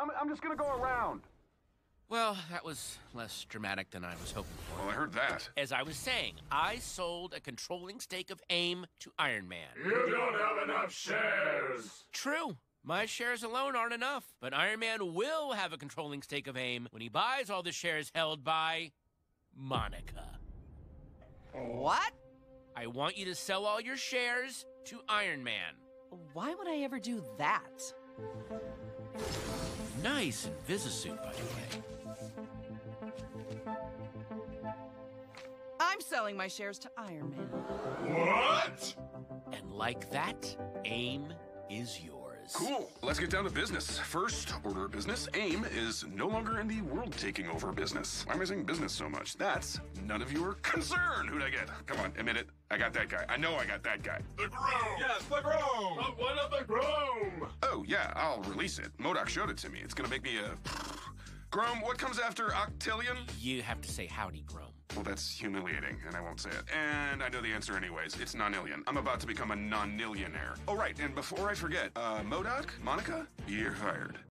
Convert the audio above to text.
I'm, I'm just gonna go around. Well, that was less dramatic than I was hoping for. Well, I heard that. As I was saying, I sold a controlling stake of AIM to Iron Man. You don't have enough shares. True. My shares alone aren't enough, but Iron Man will have a controlling stake of AIM when he buys all the shares held by Monica. What? I want you to sell all your shares to Iron Man. Why would I ever do that? Nice Invisusuit, by the way. I'm selling my shares to Iron Man. What? And like that, AIM is yours. Cool. Let's get down to business. First order of business AIM is no longer in the world taking over business. Why am I saying business so much? That's none of your concern. Who'd I get? Come on, admit it. I got that guy. I know I got that guy. The Grom. Yes, the Grom! But what of the Grom? Oh, yeah, I'll release it. MODOK showed it to me. It's gonna make me a. Grom, what comes after Octillion? You have to say howdy, Grom. Well, that's humiliating, and I won't say it. And I know the answer anyways. It's nonillion. I'm about to become a non-nillionaire. Oh, right, and before I forget, uh, MODOK, Monica, you're hired.